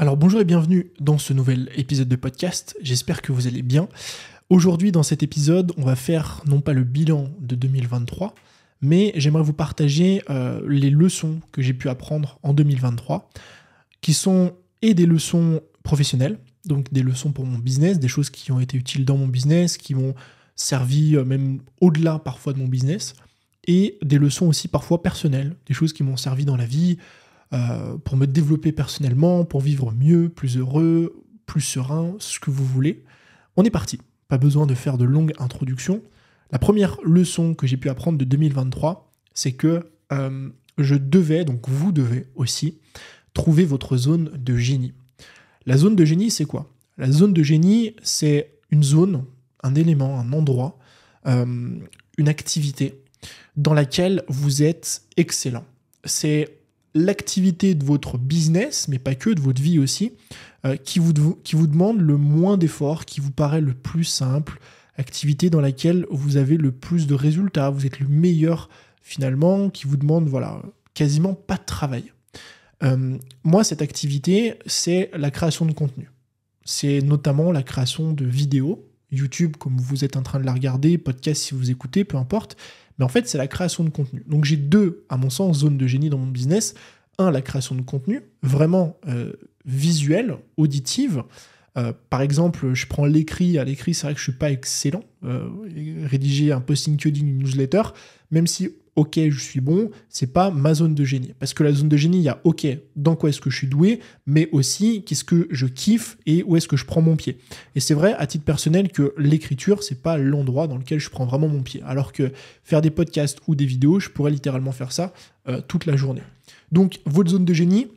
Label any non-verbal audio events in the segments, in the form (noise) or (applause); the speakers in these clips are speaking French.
Alors bonjour et bienvenue dans ce nouvel épisode de podcast, j'espère que vous allez bien. Aujourd'hui dans cet épisode on va faire non pas le bilan de 2023, mais j'aimerais vous partager euh, les leçons que j'ai pu apprendre en 2023, qui sont et des leçons professionnelles, donc des leçons pour mon business, des choses qui ont été utiles dans mon business, qui m'ont servi euh, même au-delà parfois de mon business, et des leçons aussi parfois personnelles, des choses qui m'ont servi dans la vie, euh, pour me développer personnellement, pour vivre mieux, plus heureux, plus serein, ce que vous voulez. On est parti. Pas besoin de faire de longues introductions. La première leçon que j'ai pu apprendre de 2023, c'est que euh, je devais, donc vous devez aussi, trouver votre zone de génie. La zone de génie, c'est quoi? La zone de génie, c'est une zone, un élément, un endroit, euh, une activité dans laquelle vous êtes excellent. C'est l'activité de votre business, mais pas que, de votre vie aussi, euh, qui, vous, qui vous demande le moins d'efforts, qui vous paraît le plus simple, activité dans laquelle vous avez le plus de résultats, vous êtes le meilleur finalement, qui vous demande voilà, quasiment pas de travail. Euh, moi, cette activité, c'est la création de contenu. C'est notamment la création de vidéos, YouTube comme vous êtes en train de la regarder, podcast si vous écoutez, peu importe, mais en fait, c'est la création de contenu. Donc j'ai deux, à mon sens, zones de génie dans mon business. Un, la création de contenu, vraiment euh, visuelle, auditive. Euh, par exemple, je prends l'écrit. À l'écrit, c'est vrai que je suis pas excellent. Euh, rédiger un posting LinkedIn, une newsletter, même si ok, je suis bon, c'est pas ma zone de génie. Parce que la zone de génie, il y a ok, dans quoi est-ce que je suis doué, mais aussi qu'est-ce que je kiffe et où est-ce que je prends mon pied. Et c'est vrai, à titre personnel, que l'écriture, c'est pas l'endroit dans lequel je prends vraiment mon pied. Alors que faire des podcasts ou des vidéos, je pourrais littéralement faire ça toute la journée. Donc, votre zone de génie,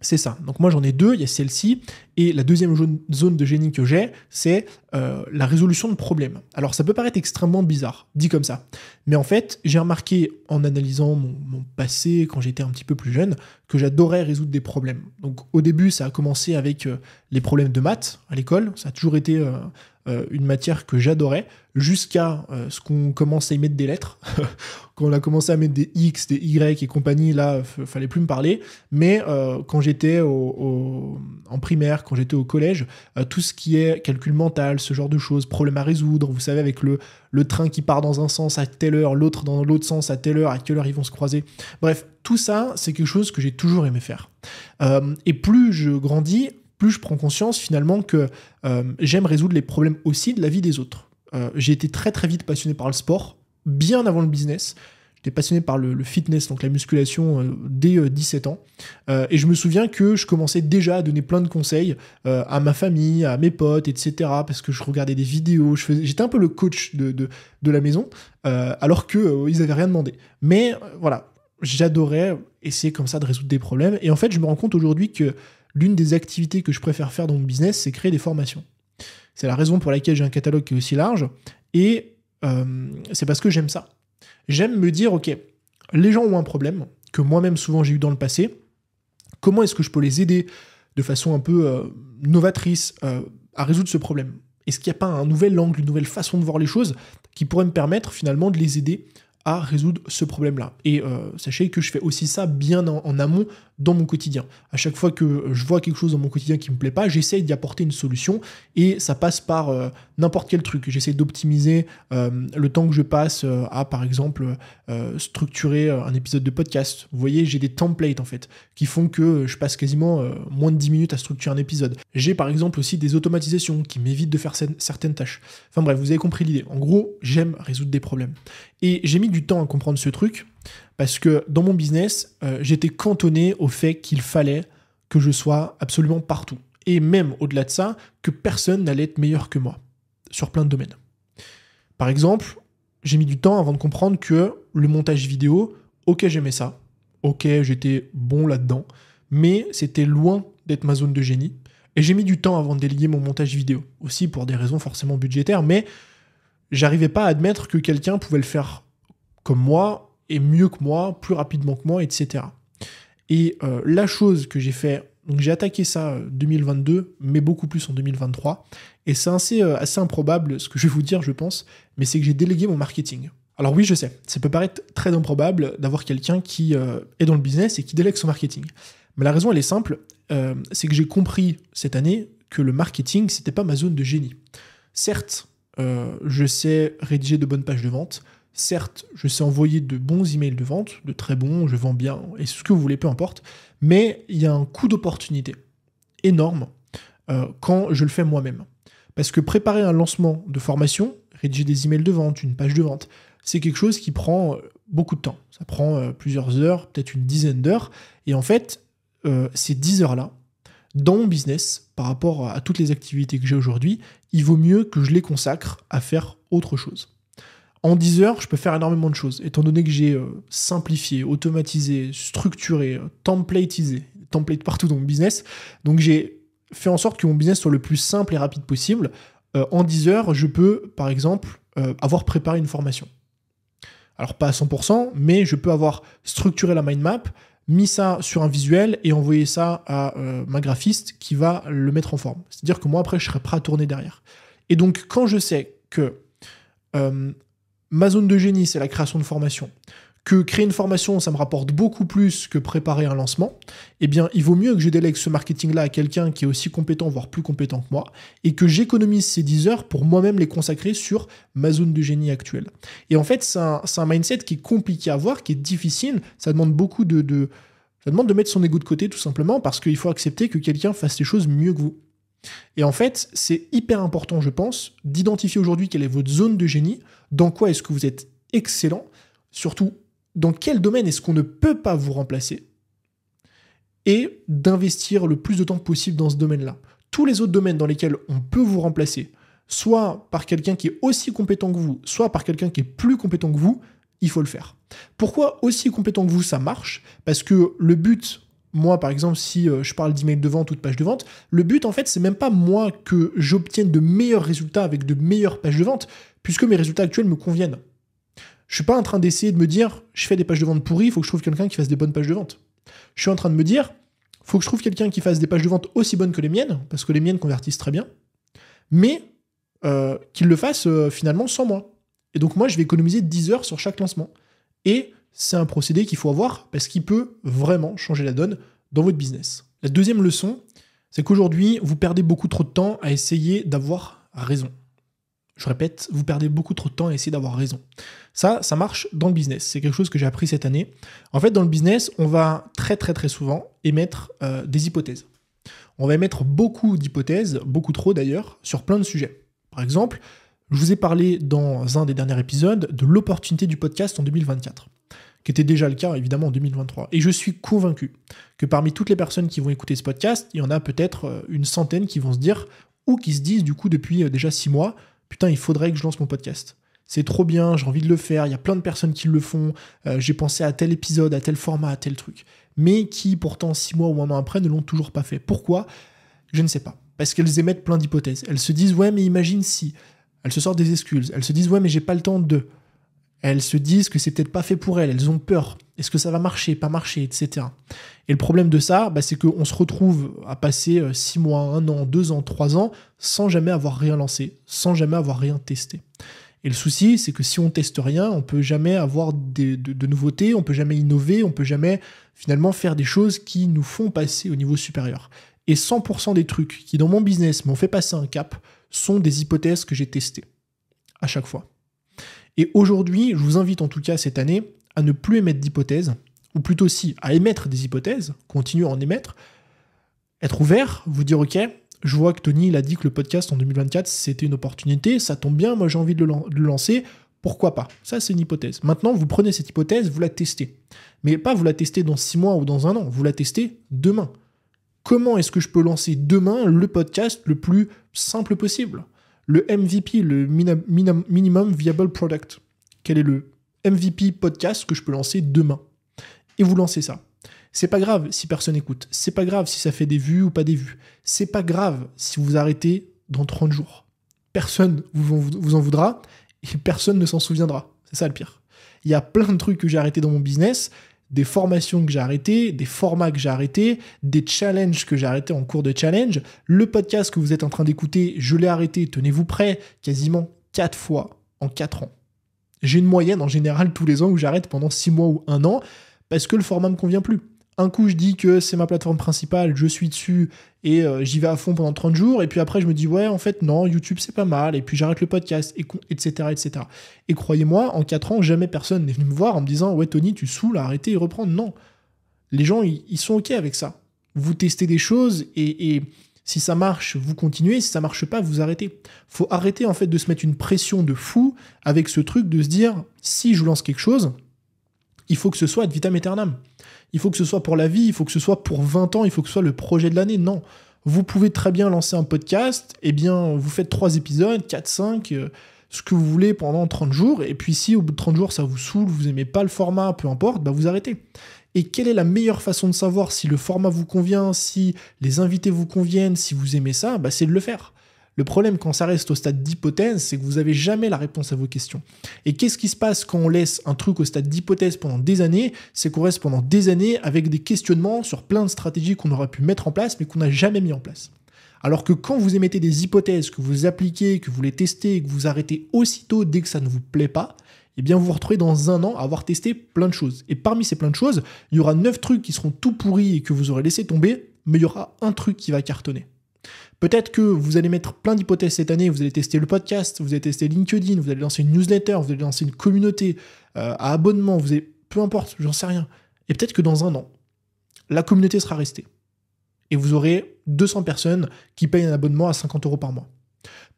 c'est ça. Donc moi j'en ai deux, il y a celle-ci, et la deuxième zone de génie que j'ai, c'est euh, la résolution de problèmes. Alors ça peut paraître extrêmement bizarre, dit comme ça, mais en fait j'ai remarqué en analysant mon, passé quand j'étais un petit peu plus jeune, que j'adorais résoudre des problèmes. Donc au début ça a commencé avec euh, les problèmes de maths à l'école, ça a toujours été euh, euh, une matière que j'adorais, jusqu'à euh, ce qu'on commence à y mettre des lettres. (laughs) quand on a commencé à mettre des X, des Y et compagnie, là, fallait plus me parler. Mais euh, quand j'étais en primaire, quand j'étais au collège, tout ce qui est calcul mental, ce genre de choses, problème à résoudre, vous savez, avec le, le train qui part dans un sens à telle heure, l'autre dans l'autre sens à telle heure, à quelle heure ils vont se croiser. Bref, tout ça, c'est quelque chose que j'ai toujours aimé faire. et plus je grandis, plus je prends conscience finalement que euh, j'aime résoudre les problèmes aussi de la vie des autres. Euh, j'ai été très très vite passionné par le sport, bien avant le business. J'étais passionné par le, fitness, donc la musculation, euh, dès 17 ans. et je me souviens que je commençais déjà à donner plein de conseils à ma famille, à mes potes, etc. Parce que je regardais des vidéos, j'étais un peu le coach de, de, de la maison, alors qu'ils ils n'avaient rien demandé. Mais voilà, j'adorais essayer comme ça de résoudre des problèmes. Et en fait, je me rends compte aujourd'hui que l'une des activités que je préfère faire dans mon business, c'est créer des formations. C'est la raison pour laquelle j'ai un catalogue qui est aussi large. Et euh, c'est parce que j'aime ça. J'aime me dire, OK, les gens ont un problème, que moi-même souvent j'ai eu dans le passé. Comment est-ce que je peux les aider de façon un peu euh, novatrice euh, à résoudre ce problème? Est-ce qu'il n'y a pas un nouvel angle, une nouvelle façon de voir les choses qui pourrait me permettre finalement de les aider à résoudre ce problème-là. Et euh, sachez que je fais aussi ça bien en, amont dans mon quotidien. À chaque fois que je vois quelque chose dans mon quotidien qui me plaît pas, j'essaye d'y apporter une solution et ça passe par euh, n'importe quel truc. J'essaie d'optimiser euh, le temps que je passe à, par exemple, structurer un épisode de podcast. Vous voyez, j'ai des templates en fait qui font que je passe quasiment moins de 10 minutes à structurer un épisode. J'ai par exemple aussi des automatisations qui m'évitent de faire certaines tâches. Enfin bref, vous avez compris l'idée. En gros, j'aime résoudre des problèmes. Et j'ai mis du temps à comprendre ce truc parce que dans mon business, euh, j'étais cantonné au fait qu'il fallait que je sois absolument partout. Et même au-delà de ça, que personne n'allait être meilleur que moi sur plein de domaines. Par exemple, j'ai mis du temps avant de comprendre que le montage vidéo, ok j'aimais ça, ok j'étais bon là-dedans, mais c'était loin d'être ma zone de génie. Et j'ai mis du temps avant de délier mon montage vidéo, aussi pour des raisons forcément budgétaires, mais j'arrivais pas à admettre que quelqu'un pouvait le faire comme moi et mieux que moi, plus rapidement que moi, etc. Et euh, la chose que j'ai fait, donc j'ai attaqué ça 2022, euh, mais beaucoup plus en 2023, et c'est assez, euh, assez improbable ce que je vais vous dire, je pense, mais c'est que j'ai délégué mon marketing. Alors oui, je sais, ça peut paraître très improbable d'avoir quelqu'un qui est dans le business et qui délègue son marketing. Mais la raison, elle est simple, c'est que j'ai compris cette année que le marketing, c'était pas ma zone de génie. Certes, je sais rédiger de bonnes pages de vente. Certes, je sais envoyer de bons emails de vente, de très bons, je vends bien, et ce que vous voulez, peu importe. Mais il y a un coût d'opportunité énorme euh, quand je le fais moi-même. Parce que préparer un lancement de formation, rédiger des emails de vente, une page de vente, c'est quelque chose qui prend beaucoup de temps. Ça prend plusieurs heures, peut-être une dizaine d'heures. Et en fait, euh, ces 10 heures-là, dans mon business, par rapport à toutes les activités que j'ai aujourd'hui, il vaut mieux que je les consacre à faire autre chose. En 10 heures, je peux faire énormément de choses, étant donné que j'ai euh, simplifié, automatisé, structuré, euh, templatisé, template partout dans mon business. Donc j'ai fait en sorte que mon business soit le plus simple et rapide possible. en 10 heures, je peux, par exemple, avoir préparé une formation. Alors pas à 100%, mais je peux avoir structuré la mind map, mis ça sur un visuel et envoyé ça à euh, ma graphiste qui va le mettre en forme. C'est-à-dire que moi, après, je serai prêt à tourner derrière. Et donc, quand je sais que euh, ma zone de génie, c'est la création de formation, que créer une formation, ça me rapporte beaucoup plus que préparer un lancement, eh bien, il vaut mieux que je délègue ce marketing-là à quelqu'un qui est aussi compétent, voire plus compétent que moi, et que j'économise ces 10 heures pour moi-même les consacrer sur ma zone de génie actuelle. Et en fait, c'est un, mindset qui est compliqué à avoir, qui est difficile, ça demande beaucoup de, ça demande de mettre son ego de côté, tout simplement, parce qu'il faut accepter que quelqu'un fasse les choses mieux que vous. Et en fait, c'est hyper important, je pense, d'identifier aujourd'hui quelle est votre zone de génie, dans quoi est-ce que vous êtes excellent, surtout dans quel domaine est-ce qu'on ne peut pas vous remplacer? Et d'investir le plus de temps possible dans ce domaine-là. Tous les autres domaines dans lesquels on peut vous remplacer, soit par quelqu'un qui est aussi compétent que vous, soit par quelqu'un qui est plus compétent que vous, il faut le faire. Pourquoi aussi compétent que vous ça marche? Parce que le but, moi par exemple, si euh, je parle d'email de vente ou de page de vente, le but en fait c'est même pas moi que j'obtienne de meilleurs résultats avec de meilleures pages de vente, puisque mes résultats actuels me conviennent. Je suis pas en train d'essayer de me dire, je fais des pages de vente pourries, il faut que je trouve quelqu'un qui fasse des bonnes pages de vente. Je suis en train de me dire, faut que je trouve quelqu'un qui fasse des pages de vente aussi bonnes que les miennes, parce que les miennes convertissent très bien, mais euh, qu'il le fasse euh, finalement sans moi. Et donc moi, je vais économiser 10 heures sur chaque lancement. Et c'est un procédé qu'il faut avoir parce qu'il peut vraiment changer la donne dans votre business. La deuxième leçon, c'est qu'aujourd'hui, vous perdez beaucoup trop de temps à essayer d'avoir raison. Je répète, vous perdez beaucoup trop de temps à essayer d'avoir raison. Ça, ça marche dans le business. C'est quelque chose que j'ai appris cette année. En fait, dans le business, on va très très très souvent émettre euh, des hypothèses. On va émettre beaucoup d'hypothèses, beaucoup trop d'ailleurs, sur plein de sujets. Par exemple, je vous ai parlé dans un des derniers épisodes de l'opportunité du podcast en 2024, qui était déjà le cas évidemment en 2023. Et je suis convaincu que parmi toutes les personnes qui vont écouter ce podcast, il y en a peut-être euh, une centaine qui vont se dire, ou qui se disent du coup depuis euh, déjà six mois, putain, il faudrait que je lance mon podcast. C'est trop bien, j'ai envie de le faire, il y a plein de personnes qui le font, euh, j'ai pensé à tel épisode, à tel format, à tel truc. Mais qui pourtant six mois ou un an après ne l'ont toujours pas fait. Pourquoi? Je ne sais pas. Parce qu'elles émettent plein d'hypothèses. Elles se disent ouais mais imagine si. Elles se sortent des excuses. Elles se disent ouais mais j'ai pas le temps de. Elles se disent que c'est peut-être pas fait pour elles. Elles ont peur. Est-ce que ça va marcher, pas marcher, etc. Et le problème de ça, bah, c'est qu'on se retrouve à passer euh, six mois, un an, deux ans, trois ans sans jamais avoir rien lancé, sans jamais avoir rien testé. Et le souci, c'est que si on teste rien, on peut jamais avoir de, de, nouveautés, on peut jamais innover, on peut jamais finalement faire des choses qui nous font passer au niveau supérieur. Et 100% des trucs qui dans mon business m'ont fait passer un cap sont des hypothèses que j'ai testées à chaque fois. Et aujourd'hui, je vous invite en tout cas cette année à ne plus émettre d'hypothèses, ou plutôt si à émettre des hypothèses, continuer à en émettre, être ouvert, vous dire ok, je vois que Tony a dit que le podcast en 2024 c'était une opportunité, ça tombe bien, moi j'ai envie de le, lancer, pourquoi pas? Ça c'est une hypothèse. Maintenant vous prenez cette hypothèse, vous la testez. Mais pas vous la testez dans six mois ou dans un an, vous la testez demain. Comment est-ce que je peux lancer demain le podcast le plus simple possible? Le MVP, le Minimum Viable Product. Quel est le MVP podcast que je peux lancer demain? Et vous lancez ça. C'est pas grave si personne écoute. C'est pas grave si ça fait des vues ou pas des vues. C'est pas grave si vous arrêtez dans 30 jours. Personne vous en voudra et personne ne s'en souviendra. C'est ça le pire. Il y a plein de trucs que j'ai arrêtés dans mon business, des formations que j'ai arrêtées, des formats que j'ai arrêtés, des challenges que j'ai arrêtés en cours de challenge. Le podcast que vous êtes en train d'écouter, je l'ai arrêté, tenez-vous prêt, quasiment 4 fois en 4 ans. J'ai une moyenne en général tous les ans où j'arrête pendant 6 mois ou 1 an parce que le format me convient plus. Un coup, je dis que c'est ma plateforme principale, je suis dessus et euh, j'y vais à fond pendant 30 jours. Et puis après, je me dis, ouais, en fait, non, YouTube, c'est pas mal. Et puis j'arrête le podcast, et, etc., etc. Et croyez-moi, en 4 ans, jamais personne n'est venu me voir en me disant, ouais, Tony, tu saoules, arrêtez et reprendre. Non. Les gens, ils sont OK avec ça. Vous testez des choses et, et si ça marche, vous continuez. Si ça marche pas, vous arrêtez. Faut arrêter, en fait, de se mettre une pression de fou avec ce truc de se dire, si je lance quelque chose, il faut que ce soit ad vitam aeternam il faut que ce soit pour la vie, il faut que ce soit pour 20 ans, il faut que ce soit le projet de l'année. Non. Vous pouvez très bien lancer un podcast, et eh bien, vous faites 3 épisodes, 4, 5, euh, ce que vous voulez pendant 30 jours, et puis si au bout de 30 jours ça vous saoule, vous aimez pas le format, peu importe, bah vous arrêtez. Et quelle est la meilleure façon de savoir si le format vous convient, si les invités vous conviennent, si vous aimez ça, bah c'est de le faire. Le problème quand ça reste au stade d'hypothèse, c'est que vous n'avez jamais la réponse à vos questions. Et qu'est-ce qui se passe quand on laisse un truc au stade d'hypothèse pendant des années C'est qu'on reste pendant des années avec des questionnements sur plein de stratégies qu'on aurait pu mettre en place mais qu'on n'a jamais mis en place. Alors que quand vous émettez des hypothèses, que vous appliquez, que vous les testez, que vous arrêtez aussitôt dès que ça ne vous plaît pas, eh bien vous vous retrouvez dans un an à avoir testé plein de choses. Et parmi ces plein de choses, il y aura neuf trucs qui seront tout pourris et que vous aurez laissé tomber, mais il y aura un truc qui va cartonner. Peut-être que vous allez mettre plein d'hypothèses cette année, vous allez tester le podcast, vous allez tester LinkedIn, vous allez lancer une newsletter, vous allez lancer une communauté euh, à abonnement, vous peu importe, j'en sais rien. Et peut-être que dans un an, la communauté sera restée. Et vous aurez 200 personnes qui payent un abonnement à 50 euros par mois.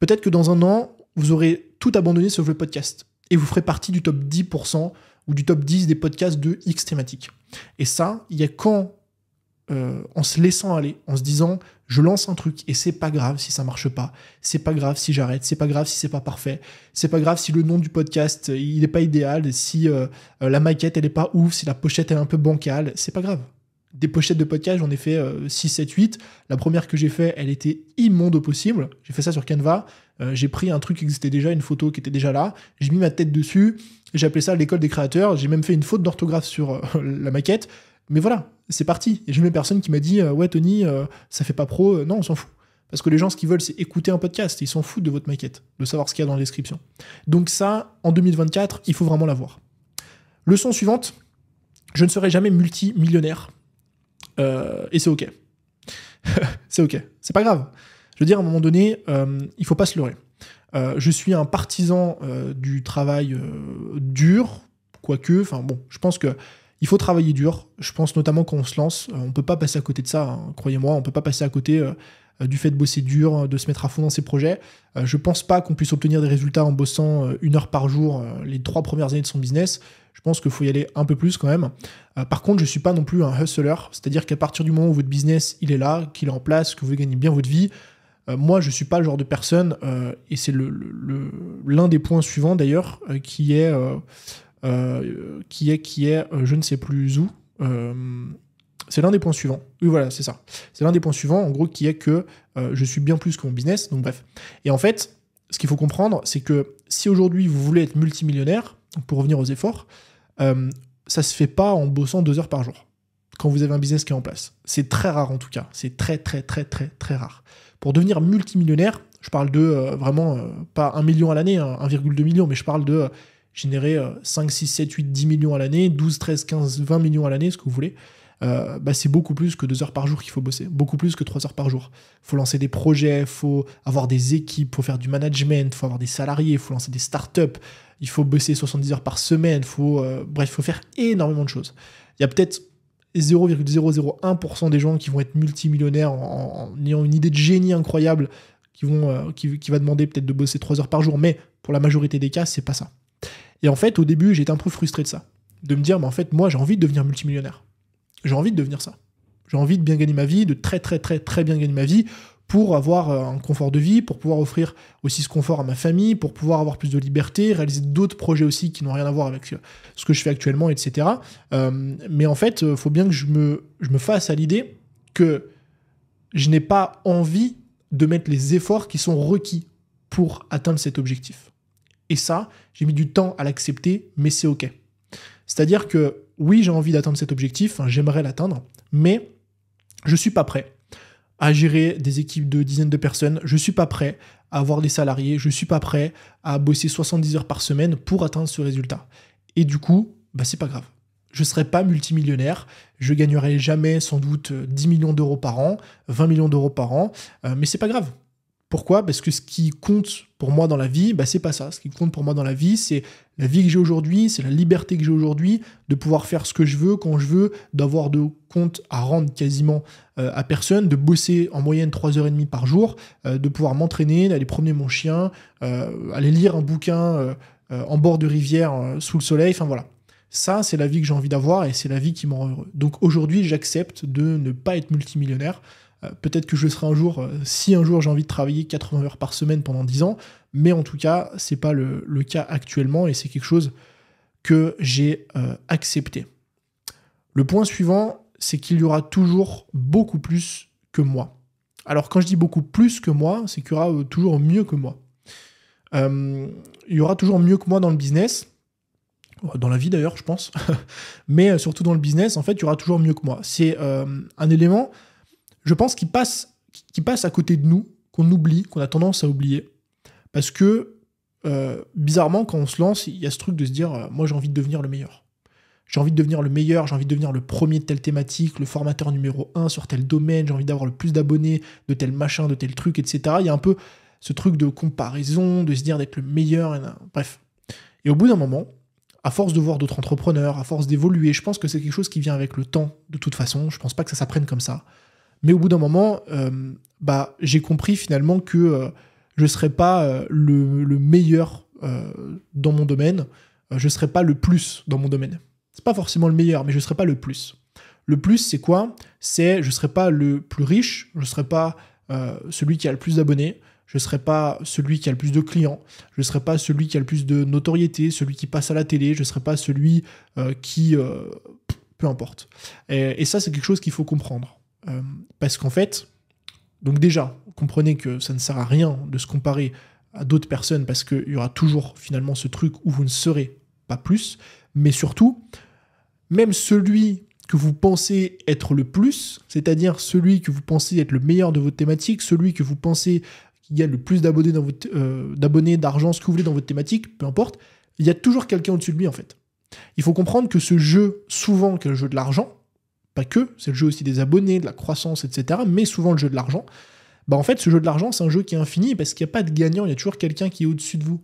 Peut-être que dans un an, vous aurez tout abandonné sauf le podcast. Et vous ferez partie du top 10% ou du top 10 des podcasts de X thématiques. Et ça, il y a quand euh, en se laissant aller, en se disant je lance un truc et c'est pas grave si ça marche pas, c'est pas grave si j'arrête, c'est pas grave si c'est pas parfait, c'est pas grave si le nom du podcast il est pas idéal, si euh, euh, la maquette elle est pas ouf, si la pochette elle est un peu bancale, c'est pas grave. Des pochettes de podcast, j'en ai fait 6, 7, 8. La première que j'ai fait, elle était immonde au possible. J'ai fait ça sur Canva. j'ai pris un truc qui existait déjà, une photo qui était déjà là. J'ai mis ma tête dessus. J'ai appelé ça l'école des créateurs. J'ai même fait une faute d'orthographe sur (laughs) la maquette. Mais voilà, c'est parti. Et j'ai même personne qui m'a dit euh, Ouais, Tony, euh, ça fait pas pro. Euh, non, on s'en fout. Parce que les gens, ce qu'ils veulent, c'est écouter un podcast. Ils s'en foutent de votre maquette, de savoir ce qu'il y a dans la description. Donc, ça, en 2024, il faut vraiment l'avoir. Leçon suivante je ne serai jamais multimillionnaire. et c'est OK. (laughs) c'est OK. C'est pas grave. Je veux dire, à un moment donné, il faut pas se leurrer. je suis un partisan du travail dur, quoique, enfin bon, je pense que il faut travailler dur. Je pense notamment quand on se lance, euh, on peut pas passer à côté de ça. Hein. Croyez-moi, on peut pas passer à côté euh, euh, du fait de bosser dur, de se mettre à fond dans ses projets. je pense pas qu'on puisse obtenir des résultats en bossant une heure par jour les trois premières années de son business. Je pense qu'il faut y aller un peu plus quand même. par contre, je suis pas non plus un hustler, c'est-à-dire qu'à partir du moment où votre business il est là, qu'il est en place, que vous gagnez bien votre vie, moi je suis pas le genre de personne, et c'est l'un des points suivants d'ailleurs, qui est qui est, qui est euh, je ne sais plus où. Euh, c'est l'un des points suivants. Oui, voilà, c'est ça. C'est l'un des points suivants, en gros, qui est que je suis bien plus que mon business. Donc, bref. Et en fait, ce qu'il faut comprendre, c'est que si aujourd'hui vous voulez être multimillionnaire, pour revenir aux efforts, ça se fait pas en bossant deux heures par jour. Quand vous avez un business qui est en place. C'est très rare en tout cas. C'est très, très, très, très, très rare. Pour devenir multimillionnaire, je parle de vraiment pas un million à l'année, 1,2 million, mais je parle de générer 5, 6, 7, 8, 10 millions à l'année, 12, 13, 15, 20 millions à l'année, ce que vous voulez, euh, bah c'est beaucoup plus que 2 heures par jour qu'il faut bosser, beaucoup plus que 3 heures par jour. Il faut lancer des projets, il faut avoir des équipes, il faut faire du management, il faut avoir des salariés, il faut lancer des startups, il faut bosser 70 heures par semaine, euh, bref, il faut faire énormément de choses. Il y a peut-être 0,001% des gens qui vont être multimillionnaires en, ayant une idée de génie incroyable, qui, vont, euh, va demander peut-être de bosser 3 heures par jour, mais pour la majorité des cas, c'est pas ça. Et en fait, au début, j'étais un peu frustré de ça. De me dire, mais en fait, moi, j'ai envie de devenir multimillionnaire. J'ai envie de devenir ça. J'ai envie de bien gagner ma vie, de très, très, très, très bien gagner ma vie pour avoir euh, un confort de vie, pour pouvoir offrir aussi ce confort à ma famille, pour pouvoir avoir plus de liberté, réaliser d'autres projets aussi qui n'ont rien à voir avec ce que je fais actuellement, etc. Euh, mais en fait, il faut bien que je me fasse à l'idée que je n'ai pas envie de mettre les efforts qui sont requis pour atteindre cet objectif. Et ça, j'ai mis du temps à l'accepter, mais c'est OK. C'est-à-dire que oui, j'ai envie d'atteindre cet objectif, j'aimerais l'atteindre, mais je ne suis pas prêt à gérer des équipes de dizaines de personnes, je ne suis pas prêt à avoir des salariés, je ne suis pas prêt à bosser 70 heures par semaine pour atteindre ce résultat. Et du coup, bah, c'est pas grave. je ne serai pas multimillionnaire, je gagnerai jamais sans doute 10 millions d'euros par an, 20 millions d'euros par an, euh, mais c'est pas grave. Pourquoi? Parce que ce qui compte pour moi dans la vie, bah, c'est pas ça. Ce qui compte pour moi dans la vie, c'est la vie que j'ai aujourd'hui, c'est la liberté que j'ai aujourd'hui, de pouvoir faire ce que je veux quand je veux, d'avoir de comptes à rendre quasiment euh, à personne, de bosser en moyenne 3h30 par jour, euh, de pouvoir m'entraîner, d'aller promener mon chien, aller lire un bouquin en bord de rivière sous le soleil, enfin voilà. Ça, c'est la vie que j'ai envie d'avoir et c'est la vie qui me rend heureux. Donc aujourd'hui, j'accepte de ne pas être multimillionnaire. Euh, peut-être que je le serai un jour, euh, si un jour j'ai envie de travailler 80 heures par semaine pendant 10 ans, mais en tout cas, c'est pas le, cas actuellement et c'est quelque chose que j'ai euh, accepté. Le point suivant, c'est qu'il y aura toujours beaucoup plus que moi. Alors quand je dis beaucoup plus que moi, c'est qu'il y aura toujours mieux que moi. il y aura toujours mieux que moi dans le business, dans la vie d'ailleurs, je pense, (laughs) mais surtout dans le business, en fait, il y aura toujours mieux que moi. C'est un élément, je pense, qui passe, qui passe à côté de nous, qu'on oublie, qu'on a tendance à oublier. Parce que, euh, bizarrement, quand on se lance, il y a ce truc de se dire, moi j'ai envie de devenir le meilleur. J'ai envie de devenir le meilleur, j'ai envie de devenir le premier de telle thématique, le formateur numéro un sur tel domaine, j'ai envie d'avoir le plus d'abonnés de tel machin, de tel truc, etc. Il y a un peu ce truc de comparaison, de se dire d'être le meilleur, bref. Et au bout d'un moment, à force de voir d'autres entrepreneurs, à force d'évoluer, je pense que c'est quelque chose qui vient avec le temps, de toute façon. Je pense pas que ça s'apprenne comme ça. Mais au bout d'un moment, euh, bah, j'ai compris finalement que euh, je ne serais pas euh, le, meilleur dans mon domaine, je ne serais pas le plus dans mon domaine. C'est pas forcément le meilleur, mais je ne serais pas le plus. Le plus, c'est quoi? C'est je ne serais pas le plus riche, je ne serais pas celui qui a le plus d'abonnés, je ne serai pas celui qui a le plus de clients, je ne serai pas celui qui a le plus de notoriété, celui qui passe à la télé, je ne serai pas celui qui... Peu importe. Et, ça, c'est quelque chose qu'il faut comprendre. Euh, parce qu'en fait, donc déjà, comprenez que ça ne sert à rien de se comparer à d'autres personnes parce qu'il y aura toujours finalement ce truc où vous ne serez pas plus, mais surtout, même celui que vous pensez être le plus, c'est-à-dire celui que vous pensez être le meilleur de votre thématique, celui que vous pensez qui gagne le plus d'abonnés dans votre euh, d'abonnés, d'argent, ce que vous voulez dans votre thématique, peu importe, il y a toujours quelqu'un au-dessus de lui en fait. Il faut comprendre que ce jeu, souvent, qui est le jeu de l'argent, pas que, c'est le jeu aussi des abonnés, de la croissance, etc., mais souvent le jeu de l'argent, bah en fait, ce jeu de l'argent, c'est un jeu qui est infini parce qu'il n'y a pas de gagnant, il y a toujours quelqu'un qui est au-dessus de vous.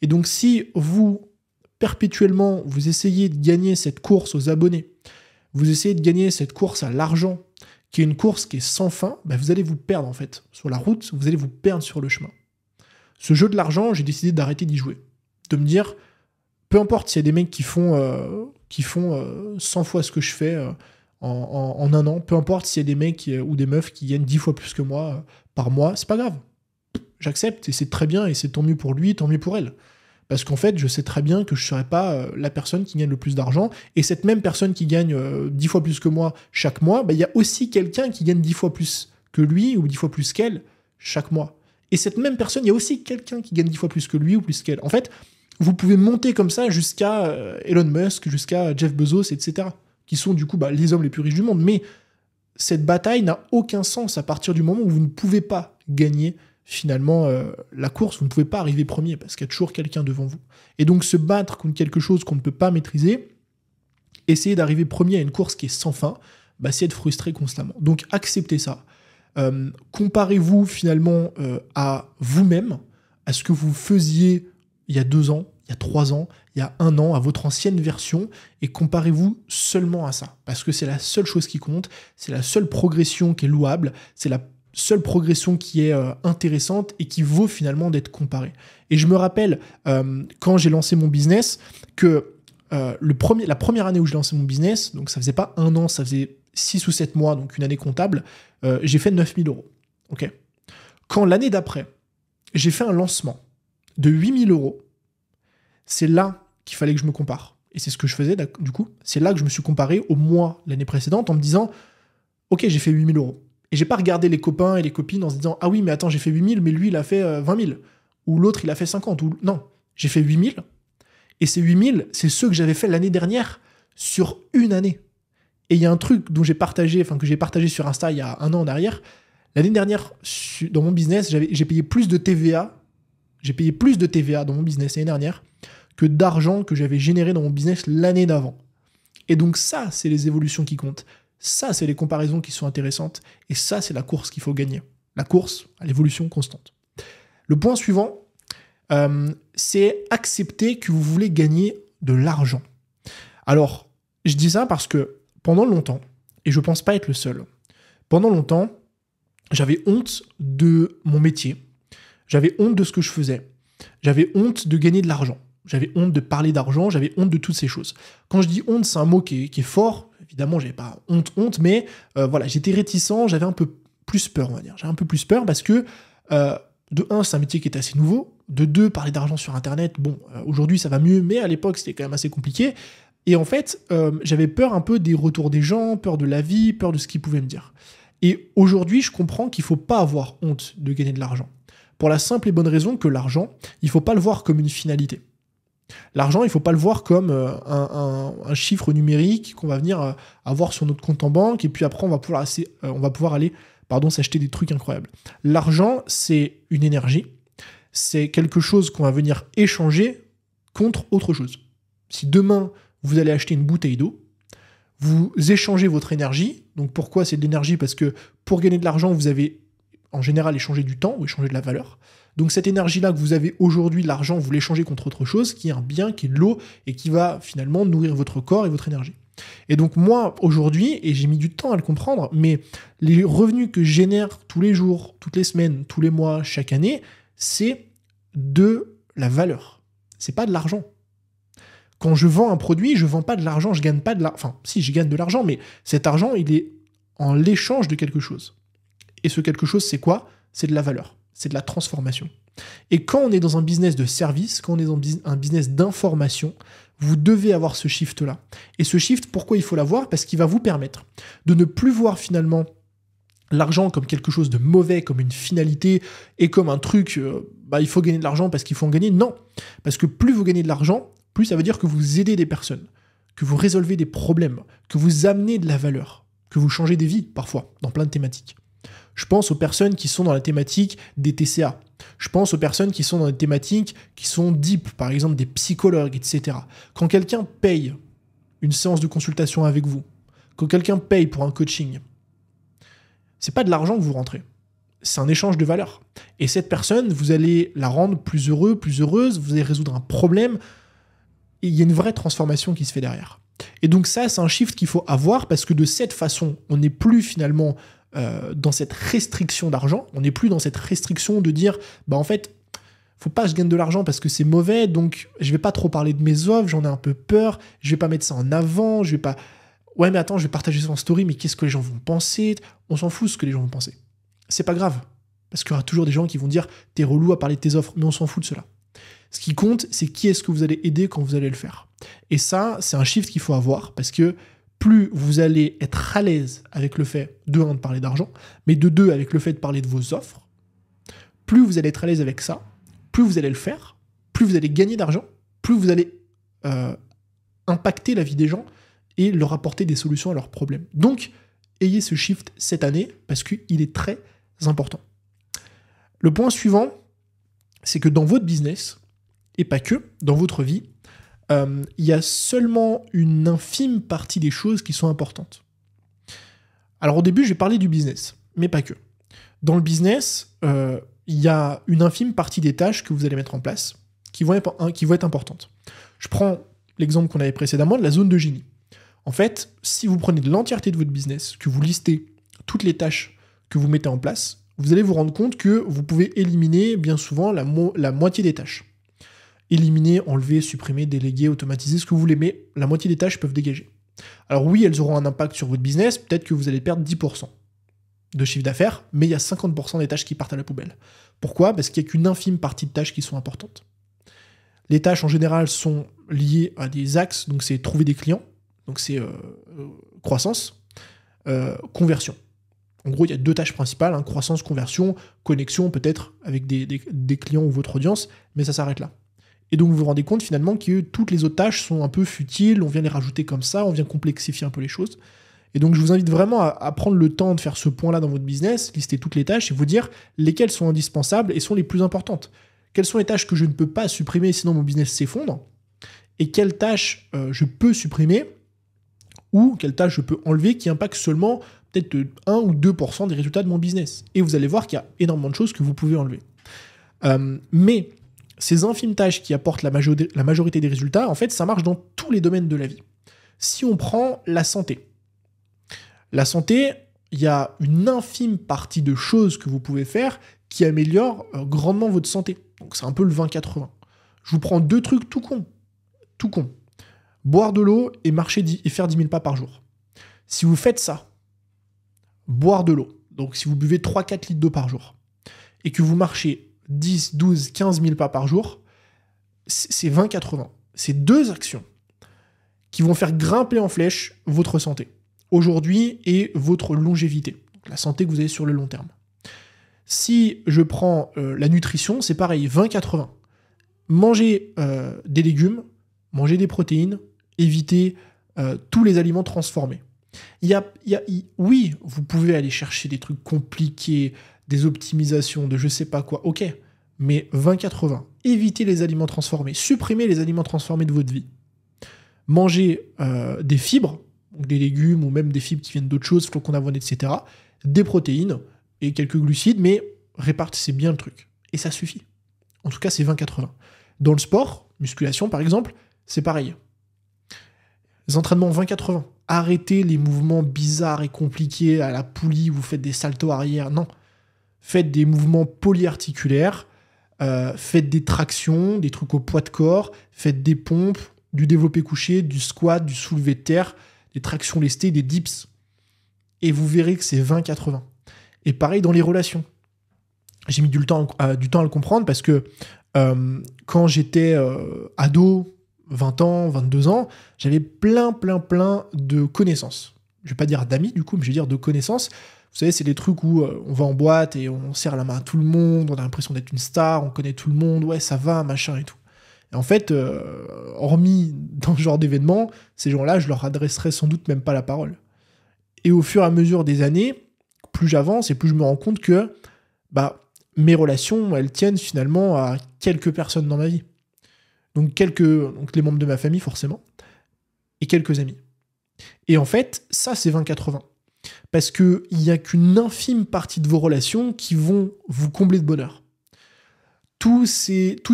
Et donc, si vous, perpétuellement, vous essayez de gagner cette course aux abonnés, vous essayez de gagner cette course à l'argent, qui est une course qui est sans fin, bah, vous allez vous perdre en fait sur la route, vous allez vous perdre sur le chemin. Ce jeu de l'argent, j'ai décidé d'arrêter d'y jouer. De me dire, peu importe s'il y a des mecs qui font, euh, qui font 100 euh, fois ce que je fais euh, en, un an, peu importe s'il y a des mecs ou des meufs qui gagnent 10 fois plus que moi par mois, c'est pas grave. J'accepte et c'est très bien et c'est tant mieux pour lui, tant mieux pour elle. Parce qu'en fait, je sais très bien que je ne serai pas euh, la personne qui gagne le plus d'argent. Et cette même personne qui gagne euh, dix fois plus que moi chaque mois, bah, il y a aussi quelqu'un qui gagne dix fois plus que lui ou dix fois plus qu'elle chaque mois. Et cette même personne, il y a aussi quelqu'un qui gagne dix fois plus que lui ou plus qu'elle. En fait, vous pouvez monter comme ça jusqu'à euh, Elon Musk, jusqu'à Jeff Bezos, etc. Qui sont du coup bah, les hommes les plus riches du monde. Mais cette bataille n'a aucun sens à partir du moment où vous ne pouvez pas gagner finalement euh, la course, vous ne pouvez pas arriver premier parce qu'il y a toujours quelqu'un devant vous. Et donc se battre contre quelque chose qu'on ne peut pas maîtriser, essayer d'arriver premier à une course qui est sans fin, bah, c'est être frustré constamment. Donc acceptez ça. Euh, comparez-vous finalement euh, à vous-même, à ce que vous faisiez il y a deux ans, il y a trois ans, il y a un an, à votre ancienne version, et comparez-vous seulement à ça. Parce que c'est la seule chose qui compte, c'est la seule progression qui est louable, c'est la seule progression qui est euh, intéressante et qui vaut finalement d'être comparée. Et je me rappelle, euh, quand j'ai lancé mon business, que euh, le premier, la première année où j'ai lancé mon business, donc ça faisait pas un an, ça faisait six ou sept mois, donc une année comptable, j'ai fait 9000 euros. ok? Quand l'année d'après, j'ai fait un lancement de 8000 euros, c'est là qu'il fallait que je me compare. Et c'est ce que je faisais, du coup. C'est là que je me suis comparé au mois l'année précédente en me disant, ok, j'ai fait 8000 euros et j'ai pas regardé les copains et les copines en se disant Ah oui, mais attends, j'ai fait 8000, mais lui, il a fait 20 euh, 000. Ou l'autre, il a fait 50. Ou... Non, j'ai fait 8000. Et ces 8000, c'est ceux que j'avais fait l'année dernière sur une année. Et il y a un truc dont j'ai partagé, enfin que j'ai partagé sur Insta il y a un an en arrière. L'année dernière, dans mon business, j'ai payé plus de TVA. J'ai payé plus de TVA dans mon business l'année dernière que d'argent que j'avais généré dans mon business l'année d'avant. Et donc ça, c'est les évolutions qui comptent. Ça, c'est les comparaisons qui sont intéressantes. Et ça, c'est la course qu'il faut gagner. La course à l'évolution constante. Le point suivant, euh, c'est accepter que vous voulez gagner de l'argent. Alors, je dis ça parce que pendant longtemps, et je pense pas être le seul, pendant longtemps, j'avais honte de mon métier, j'avais honte de ce que je faisais, j'avais honte de gagner de l'argent, j'avais honte de parler d'argent, j'avais honte de toutes ces choses. Quand je dis honte, c'est un mot qui est, fort, évidemment, j'avais pas honte, honte, mais euh, voilà, j'étais réticent, j'avais un peu plus peur, on va dire. J'avais un peu plus peur parce que, euh, de un, c'est un métier qui est assez nouveau, de deux, parler d'argent sur Internet, bon, euh, aujourd'hui ça va mieux, mais à l'époque c'était quand même assez compliqué. Et en fait, j'avais peur un peu des retours des gens, peur de la vie, peur de ce qu'ils pouvaient me dire. Et aujourd'hui, je comprends qu'il faut pas avoir honte de gagner de l'argent. Pour la simple et bonne raison que l'argent, il ne faut pas le voir comme une finalité. L'argent, il ne faut pas le voir comme euh, un, chiffre numérique qu'on va venir euh, avoir sur notre compte en banque et puis après on va pouvoir, euh, on va pouvoir aller pardon, s'acheter des trucs incroyables. L'argent, c'est une énergie, c'est quelque chose qu'on va venir échanger contre autre chose. Si demain vous allez acheter une bouteille d'eau, vous échangez votre énergie. Donc pourquoi c'est de l'énergie? Parce que pour gagner de l'argent, vous avez en général échangé du temps ou échangé de la valeur. Donc cette énergie-là que vous avez aujourd'hui, l'argent, vous l'échangez contre autre chose, qui est un bien, qui est de l'eau, et qui va finalement nourrir votre corps et votre énergie. Et donc moi, aujourd'hui, et j'ai mis du temps à le comprendre, mais les revenus que je génère tous les jours, toutes les semaines, tous les mois, chaque année, c'est de la valeur. C'est pas de l'argent. Quand je vends un produit, je vends pas de l'argent, je gagne pas de l'argent. Enfin, si, je gagne de l'argent, mais cet argent, il est en l'échange de quelque chose. Et ce quelque chose, c'est quoi? C'est de la valeur, c'est de la transformation. Et quand on est dans un business de service, quand on est dans un business d'information, vous devez avoir ce shift-là. Et ce shift, pourquoi il faut l'avoir? Parce qu'il va vous permettre de ne plus voir finalement l'argent comme quelque chose de mauvais, comme une finalité et comme un truc, euh, bah, il faut gagner de l'argent parce qu'il faut en gagner. Non, parce que plus vous gagnez de l'argent, plus ça veut dire que vous aidez des personnes, que vous résolvez des problèmes, que vous amenez de la valeur, que vous changez des vies parfois, dans plein de thématiques. Je pense aux personnes qui sont dans la thématique des TCA. Je pense aux personnes qui sont dans des thématiques qui sont deep, par exemple des psychologues, etc. Quand quelqu'un paye une séance de consultation avec vous, quand quelqu'un paye pour un coaching, c'est pas de l'argent que vous rentrez. C'est un échange de valeur. Et cette personne, vous allez la rendre plus heureux, plus heureuse, vous allez résoudre un problème, il y a une vraie transformation qui se fait derrière. Et donc ça, c'est un shift qu'il faut avoir parce que de cette façon, on n'est plus finalement euh, dans cette restriction d'argent, on n'est plus dans cette restriction de dire, bah en fait, faut pas que je gagne de l'argent parce que c'est mauvais, donc je vais pas trop parler de mes offres, j'en ai un peu peur, je vais pas mettre ça en avant, je vais pas... Ouais mais attends, je vais partager ça en story, mais qu'est-ce que les gens vont penser? On s'en fout ce que les gens vont penser. C'est pas grave, parce qu'il y aura toujours des gens qui vont dire, t'es relou à parler de tes offres, mais on s'en fout de cela. Ce qui compte, c'est qui est-ce que vous allez aider quand vous allez le faire. Et ça, c'est un shift qu'il faut avoir parce que plus vous allez être à l'aise avec le fait, de un, de parler d'argent, mais de deux, avec le fait de parler de vos offres, plus vous allez être à l'aise avec ça, plus vous allez le faire, plus vous allez gagner d'argent, plus vous allez euh, impacter la vie des gens et leur apporter des solutions à leurs problèmes. Donc, ayez ce shift cette année parce qu'il est très important. Le point suivant, c'est que dans votre business, et pas que, dans votre vie, euh, il y a seulement une infime partie des choses qui sont importantes. Alors au début, j'ai parlé du business, mais pas que. Dans le business, euh, il y a une infime partie des tâches que vous allez mettre en place qui vont être, qui vont être importantes. Je prends l'exemple qu'on avait précédemment de la zone de génie. En fait, si vous prenez l'entièreté de votre business, que vous listez toutes les tâches que vous mettez en place, vous allez vous rendre compte que vous pouvez éliminer bien souvent la moitié des tâches éliminer, enlever, supprimer, déléguer, automatiser, ce que vous voulez, mais la moitié des tâches peuvent dégager. Alors oui, elles auront un impact sur votre business, peut-être que vous allez perdre 10% de chiffre d'affaires, mais il y a 50% des tâches qui partent à la poubelle. Pourquoi? Parce qu'il n'y a qu'une infime partie de tâches qui sont importantes. Les tâches en général sont liées à des axes, donc c'est trouver des clients, donc c'est euh, euh, croissance, euh, conversion. En gros, il y a deux tâches principales, hein, croissance, conversion, connexion peut-être avec des clients ou votre audience, mais ça s'arrête là. Et donc vous vous rendez compte finalement que toutes les autres tâches sont un peu futiles, on vient les rajouter comme ça, on vient complexifier un peu les choses. Et donc je vous invite vraiment à, prendre le temps de faire ce point-là dans votre business, lister toutes les tâches et vous dire lesquelles sont indispensables et sont les plus importantes. Quelles sont les tâches que je ne peux pas supprimer sinon mon business s'effondre? Et quelles tâches euh, je peux supprimer? Ou quelle tâche je peux enlever qui impacte seulement peut-être 1 ou 2% des résultats de mon business? Et vous allez voir qu'il y a énormément de choses que vous pouvez enlever. Euh, mais ces infimes tâches qui apportent la, majorité des résultats, en fait, ça marche dans tous les domaines de la vie. Si on prend la santé, la santé, il y a une infime partie de choses que vous pouvez faire qui améliorent euh, grandement votre santé. Donc c'est un peu le 20-80. Je vous prends deux trucs tout con. Tout con. Boire de l'eau et marcher et faire 10 000 pas par jour. Si vous faites ça, boire de l'eau, donc si vous buvez 3-4 litres d'eau par jour, et que vous marchez 10, 12, 15 000 pas par jour, c'est 20-80. C'est deux actions qui vont faire grimper en flèche votre santé aujourd'hui et votre longévité, la santé que vous avez sur le long terme. Si je prends euh, la nutrition, c'est pareil, 20-80. Manger euh, des légumes, manger des protéines, éviter euh, tous les aliments transformés. Il y a, oui, vous pouvez aller chercher des trucs compliqués, des optimisations, de je sais pas quoi, ok, mais 20-80. Évitez les aliments transformés, supprimez les aliments transformés de votre vie. Mangez des fibres, des légumes ou même des fibres qui viennent d'autres choses, flocons d'avoine, etc. Des protéines et quelques glucides, mais répartissez bien le truc. Et ça suffit. En tout cas, c'est 20-80. Dans le sport, musculation par exemple, c'est pareil. Les entraînements 20-80. Arrêtez les mouvements bizarres et compliqués à la poulie vous faites des saltos arrière. Non. Faites des mouvements polyarticulaires. Euh, faites des tractions, des trucs au poids de corps. Faites des pompes, du développé couché, du squat, du soulevé de terre des tractions lestées, des dips. Et vous verrez que c'est 20-80. Et pareil dans les relations. J'ai mis du temps, à, le comprendre parce que euh, quand j'étais euh, ado, 20 ans, 22 ans, j'avais plein, plein, plein de connaissances. Je vais pas dire d'amis du coup, mais je vais dire de connaissances. Vous savez, c'est des trucs où euh, on va en boîte et on serre la main à tout le monde, on a l'impression d'être une star, on connaît tout le monde, ouais, ça va, machin et tout en fait, euh, hormis dans ce genre d'événement, ces gens-là, je leur adresserai sans doute même pas la parole. Et au fur et à mesure des années, plus j'avance et plus je me rends compte que bah, mes relations, elles tiennent finalement à quelques personnes dans ma vie. Donc, quelques, donc les membres de ma famille, forcément, et quelques amis. Et en fait, ça, c'est 20-80. Parce qu'il n'y a qu'une infime partie de vos relations qui vont vous combler de bonheur toutes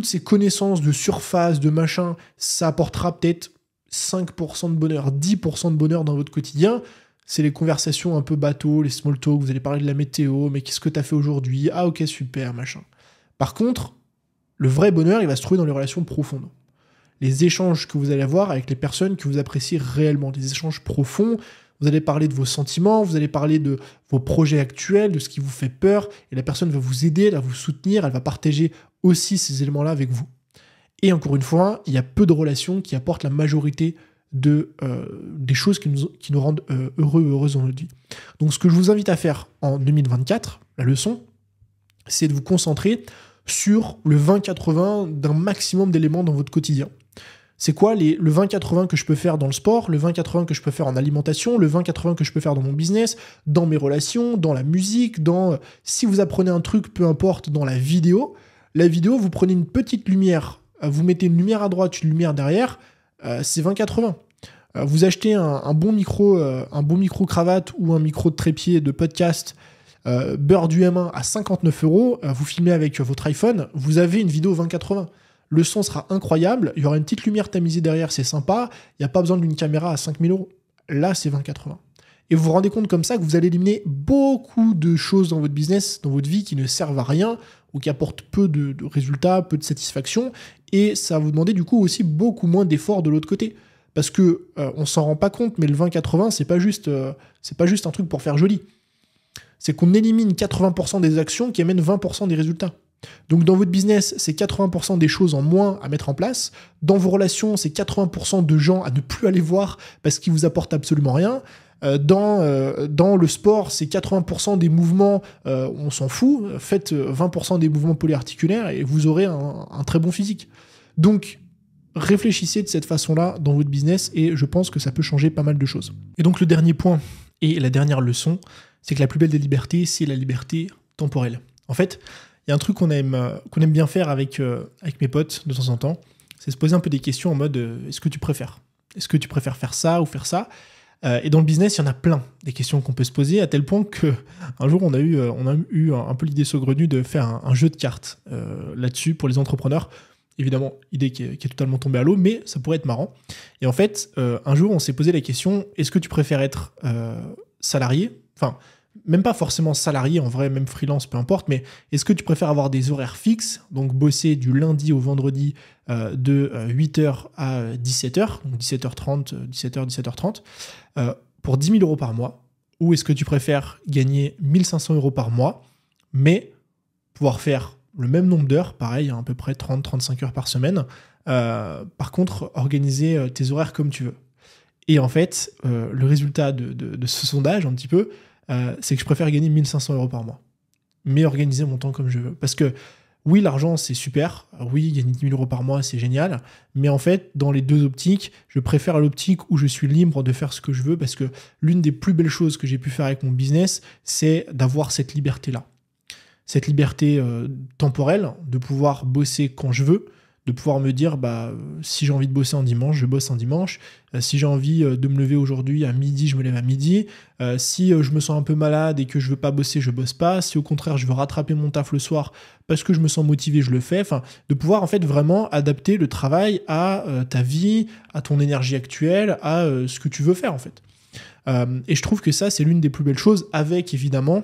ces connaissances de surface, de machin, ça apportera peut-être 5% de bonheur, 10% de bonheur dans votre quotidien. C'est les conversations un peu bateau, les small talk, vous allez parler de la météo, mais qu'est-ce que tu as fait aujourd'hui? Ah ok, super, machin. Par contre, le vrai bonheur, il va se trouver dans les relations profondes. Les échanges que vous allez avoir avec les personnes que vous appréciez réellement, des échanges profonds, vous allez parler de vos sentiments, vous allez parler de vos projets actuels, de ce qui vous fait peur, et la personne va vous aider, elle va vous soutenir, elle va partager aussi ces éléments-là avec vous. Et encore une fois, il y a peu de relations qui apportent la majorité euh, des choses qui nous, qui nous rendent euh, heureux heureuses dans notre vie. Donc ce que je vous invite à faire en 2024, la leçon, c'est de vous concentrer sur le 20-80 d'un maximum d'éléments dans votre quotidien. C'est quoi les, le 20-80 que je peux faire dans le sport, le 20-80 que je peux faire en alimentation, le 20-80 que je peux faire dans mon business, dans mes relations, dans la musique, dans... Si vous apprenez un truc, peu importe, dans la vidéo, la vidéo, vous prenez une petite lumière, euh, vous mettez une lumière à droite, une lumière derrière, euh, c'est 20-80. Euh, vous achetez un, bon micro, un bon micro cravate ou un micro de trépied de podcast beurre du M1 à 59 euros, vous filmez avec votre iPhone, vous avez une vidéo 20-80. Le son sera incroyable, il y aura une petite lumière tamisée derrière, c'est sympa, il n'y a pas besoin d'une caméra à 5000 euros. Là, c'est 20-80. Et vous vous rendez compte comme ça que vous allez éliminer beaucoup de choses dans votre business, dans votre vie qui ne servent à rien ou qui apportent peu de, résultats, peu de satisfaction. Et ça va vous demander du coup aussi beaucoup moins d'efforts de l'autre côté. Parce que euh, on s'en rend pas compte, mais le 20-80, c'est pas euh, pas juste un truc pour faire joli. C'est qu'on élimine 80% des actions qui amènent 20% des résultats. Donc dans votre business, c'est 80% des choses en moins à mettre en place. Dans vos relations, c'est 80% de gens à ne plus aller voir parce qu'ils vous apportent absolument rien. Euh, dans, euh, dans le sport, c'est 80% des mouvements, euh, on s'en fout. Faites 20% des mouvements polyarticulaires et vous aurez un, un très bon physique. Donc, réfléchissez de cette façon-là dans votre business et je pense que ça peut changer pas mal de choses. Et donc, le dernier point et la dernière leçon, c'est que la plus belle des libertés, c'est la liberté temporelle. En fait, il y a un truc qu'on aime, qu'on aime bien faire avec, avec mes potes de temps en temps, c'est se poser un peu des questions en mode est-ce que tu préfères? Est-ce que tu préfères faire ça ou faire ça? Euh, et dans le business, il y en a plein des questions qu'on peut se poser, à tel point que un jour, on a eu, on a eu un, peu l'idée saugrenue de faire un, jeu de cartes là-dessus pour les entrepreneurs. Évidemment, idée qui est, qui est totalement tombée à l'eau, mais ça pourrait être marrant. Et en fait, un jour, on s'est posé la question est-ce que tu préfères être salarié? Enfin, même pas forcément salarié, en vrai, même freelance, peu importe, mais est-ce que tu préfères avoir des horaires fixes, donc bosser du lundi au vendredi euh, de 8h euh, à 17h, donc 17h30, 17h, 17h30, pour 10 000 euros par mois, ou est-ce que tu préfères gagner 1500 euros par mois, mais pouvoir faire le même nombre d'heures, pareil, à peu près 30-35 heures par semaine, euh, par contre, organiser tes horaires comme tu veux? Et en fait, le résultat de ce sondage, un petit peu, euh, c'est que je préfère gagner 1500 euros par mois. Mais organiser mon temps comme je veux. Parce que oui, l'argent, c'est super. Oui, gagner 10 000 euros par mois, c'est génial. Mais en fait, dans les deux optiques, je préfère l'optique où je suis libre de faire ce que je veux parce que l'une des plus belles choses que j'ai pu faire avec mon business, c'est d'avoir cette liberté-là. Cette liberté euh, temporelle, de pouvoir bosser quand je veux, de pouvoir me dire bah si j'ai envie de bosser en dimanche, je bosse en dimanche. Euh, si j'ai envie euh, de me lever aujourd'hui à midi, je me lève à midi. Euh, si je me sens un peu malade et que je veux pas bosser, je bosse pas. Si au contraire je veux rattraper mon taf le soir parce que je me sens motivé, je le fais. Enfin, de pouvoir en fait vraiment adapter le travail à ta vie, à ton énergie actuelle, à ce que tu veux faire en fait. et je trouve que ça c'est l'une des plus belles choses, avec évidemment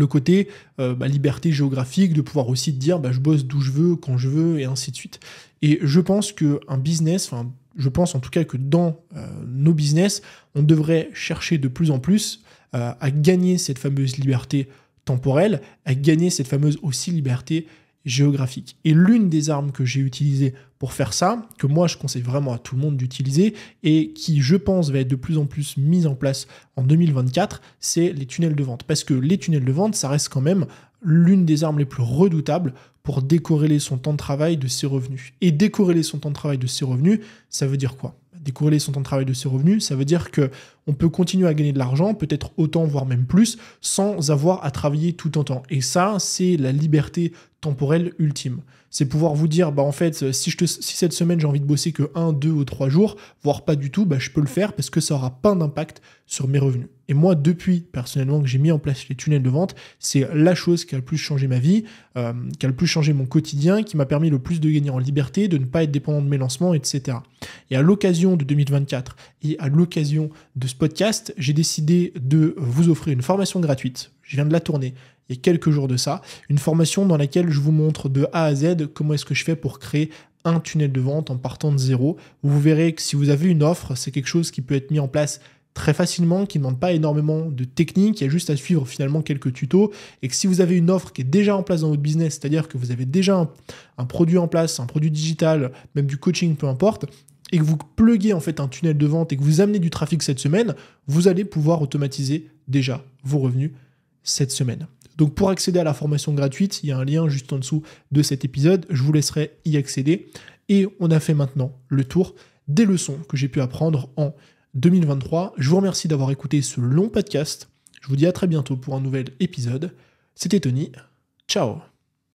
le côté euh, bah, liberté géographique, de pouvoir aussi dire bah, je bosse d'où je veux, quand je veux, et ainsi de suite. Et je pense qu'un business, enfin, je pense en tout cas que dans euh, nos business, on devrait chercher de plus en plus euh, à gagner cette fameuse liberté temporelle, à gagner cette fameuse aussi liberté géographique. Et l'une des armes que j'ai utilisées pour faire ça, que moi je conseille vraiment à tout le monde d'utiliser et qui je pense va être de plus en plus mise en place en 2024, c'est les tunnels de vente. Parce que les tunnels de vente, ça reste quand même l'une des armes les plus redoutables pour décorréler son temps de travail de ses revenus. Et décorréler son temps de travail de ses revenus, ça veut dire quoi? Décorréler son temps de travail de ses revenus, ça veut dire que on peut continuer à gagner de l'argent, peut-être autant, voire même plus, sans avoir à travailler tout en temps. Et ça, c'est la liberté temporelle ultime. C'est pouvoir vous dire, bah en fait, si, je te, si cette semaine j'ai envie de bosser que un, deux ou trois jours, voire pas du tout, bah je peux le faire parce que ça aura pas d'impact sur mes revenus. Et moi, depuis personnellement que j'ai mis en place les tunnels de vente, c'est la chose qui a le plus changé ma vie, euh, qui a le plus changé mon quotidien, qui m'a permis le plus de gagner en liberté, de ne pas être dépendant de mes lancements, etc. Et à l'occasion de 2024 et à l'occasion de podcast, j'ai décidé de vous offrir une formation gratuite. Je viens de la tourner il y a quelques jours de ça, une formation dans laquelle je vous montre de A à Z comment est-ce que je fais pour créer un tunnel de vente en partant de zéro. Vous verrez que si vous avez une offre, c'est quelque chose qui peut être mis en place très facilement, qui ne demande pas énormément de technique, il y a juste à suivre finalement quelques tutos, et que si vous avez une offre qui est déjà en place dans votre business, c'est-à-dire que vous avez déjà un, produit en place, un produit digital, même du coaching, peu importe, et que vous pluguez en fait un tunnel de vente et que vous amenez du trafic cette semaine, vous allez pouvoir automatiser déjà vos revenus cette semaine. Donc pour accéder à la formation gratuite, il y a un lien juste en dessous de cet épisode, je vous laisserai y accéder. Et on a fait maintenant le tour des leçons que j'ai pu apprendre en 2023. Je vous remercie d'avoir écouté ce long podcast. Je vous dis à très bientôt pour un nouvel épisode. C'était Tony. Ciao